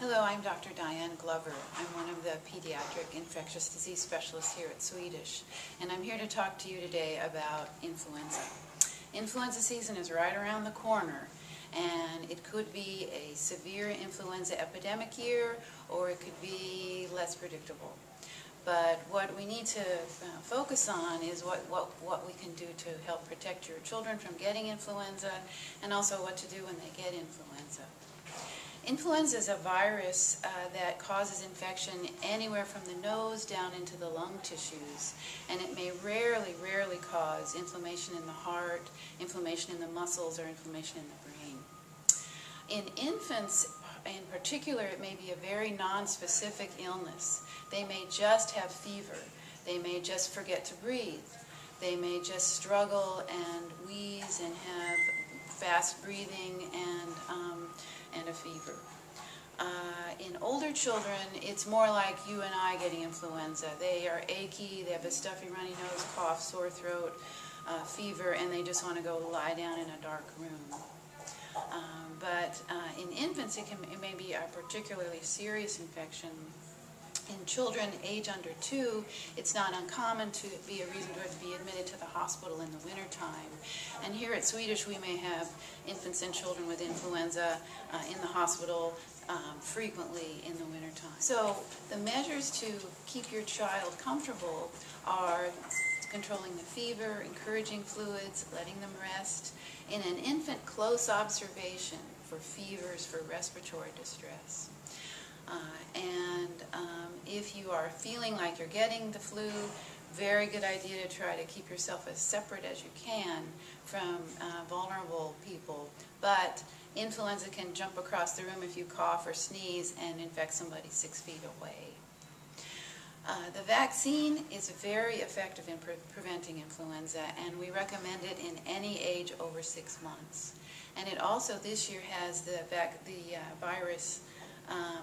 Hello, I'm Dr. Dianne Glover. I'm one of the pediatric infectious disease specialists here at Swedish, and I'm here to talk to you today about influenza. Influenza season is right around the corner, and it could be a severe influenza epidemic year, or it could be less predictable. But what we need to uh, focus on is what, what, what we can do to help protect your children from getting influenza, and also what to do when they get influenza. Influenza is a virus uh, that causes infection anywhere from the nose down into the lung tissues, and it may rarely, rarely cause inflammation in the heart, inflammation in the muscles, or inflammation in the brain. In infants, in particular, it may be a very non-specific illness. They may just have fever. They may just forget to breathe. They may just struggle and wheeze and have fast breathing and um, and a fever. Uh, in older children, it's more like you and I getting influenza. They are achy, they have a stuffy runny nose, cough, sore throat, uh, fever, and they just want to go lie down in a dark room. Um, but uh, in infants, it, can, it may be a particularly serious infection in children age under two, it's not uncommon to be a reason to be admitted to the hospital in the wintertime. And here at Swedish, we may have infants and children with influenza uh, in the hospital um, frequently in the wintertime. So the measures to keep your child comfortable are controlling the fever, encouraging fluids, letting them rest. In an infant, close observation for fevers, for respiratory distress. Uh, and um, if you are feeling like you're getting the flu, very good idea to try to keep yourself as separate as you can from uh, vulnerable people. But influenza can jump across the room if you cough or sneeze and infect somebody six feet away. Uh, the vaccine is very effective in pre preventing influenza, and we recommend it in any age over six months. And it also this year has the, the uh, virus um,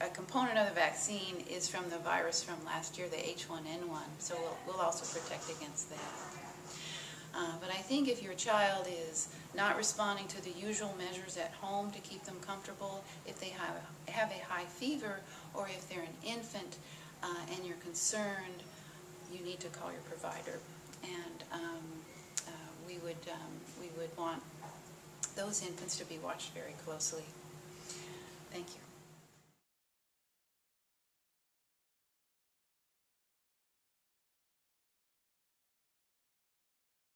a component of the vaccine is from the virus from last year, the H1N1, so we'll, we'll also protect against that. Uh, but I think if your child is not responding to the usual measures at home to keep them comfortable, if they have, have a high fever, or if they're an infant uh, and you're concerned, you need to call your provider. And um, uh, we, would, um, we would want those infants to be watched very closely. Thank you.